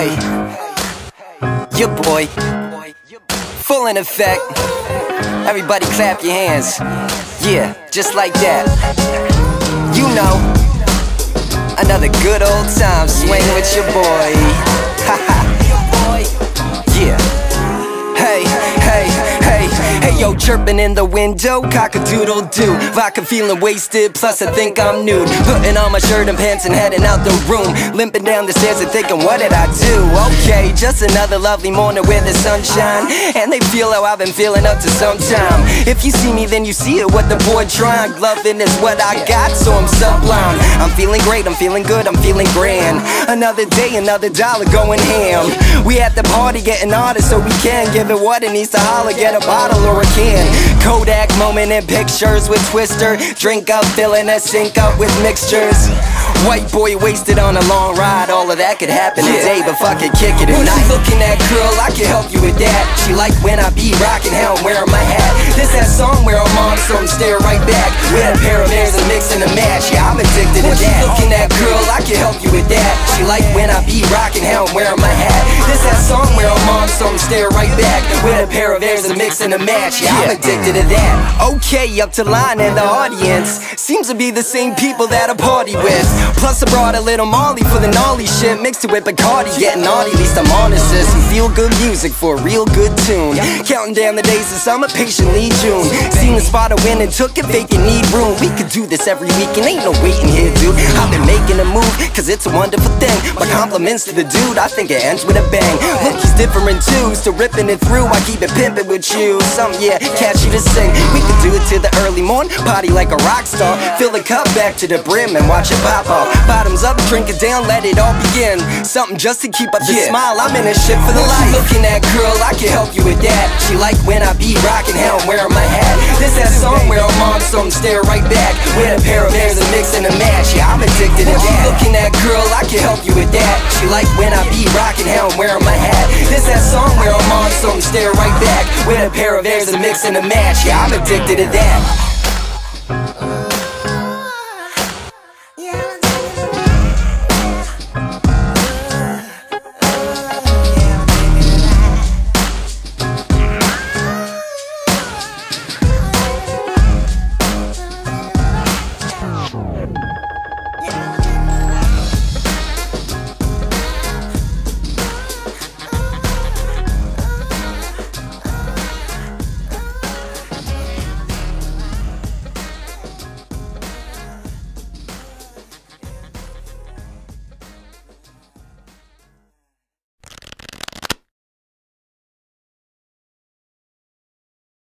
Hey, your boy, full in effect. Everybody clap your hands. Yeah, just like that. You know, another good old time swinging with your boy. Chirping in the window, cock-a-doodle doo. Vodka feeling wasted, plus I think I'm nude. Putting on my shirt and pants and heading out the room. Limping down the stairs and thinking, what did I do? Okay, just another lovely morning with the sunshine. And they feel how I've been feeling up to some time. If you see me, then you see it, what the boy trying. Loving is what I got, so I'm sublime. I'm feeling great, I'm feeling good, I'm feeling grand. Another day, another dollar going ham. We at the party getting honest, so we can give it what it needs to holler. Get a bottle or a can. Kodak moment in pictures with Twister. Drink up, filling a sink up with mixtures. White boy wasted on a long ride. All of that could happen today, but fuck it, kick it at night. Looking at girl, I can help you with that. She like when I be rocking, how I'm wearing my hat. This that song where I'm on, so I'm stare right back. With a pair of ears and mixing a match. Yeah, addicted to that. Looking at girl, I can help you with that. She like when I be rocking, how I'm wearing my hat. This that song where I'm on, so I'm stare right back. With a pair of ears and mixing a match. Yeah, I'm addicted to that. Okay, up to line and the audience seems to be the same people that I party with. Plus, I brought a little Molly for the gnarly shit. Mixed it with Bacardi, getting naughty. At least I'm honest. This some feel good music for a real good tune. Counting down the days of summer, patiently June. Seen the spot I win and took it, vacant need room. We could do this every week and ain't no waiting here, dude. I've been making a move, cause it's a wonderful thing. My compliments to the dude, I think it ends with a bang. Look, he's different too, still ripping it through. I keep it pimping with you. Some, yeah, catchy to sing. We could do it till the early morn, party like a rock star. Fill the cup back to the brim and watch it pop off. Bottoms up, drink it down, let it all begin. Something just to keep up the smile. I'm in this shit for the life. Looking at girl, I can help you with that. She like when I be rocking, how I'm wearing my hat. This that song where I'm on, so I'm stare right back. With a pair of ears and a match. Yeah, I'm addicted to that. Looking at girl, I can help you with that. She like when I be rocking, how I'm wearing my hat. This that song where I'm on, so I'm stare right back. With a pair of ears and mixing a match. Yeah, I'm addicted to that.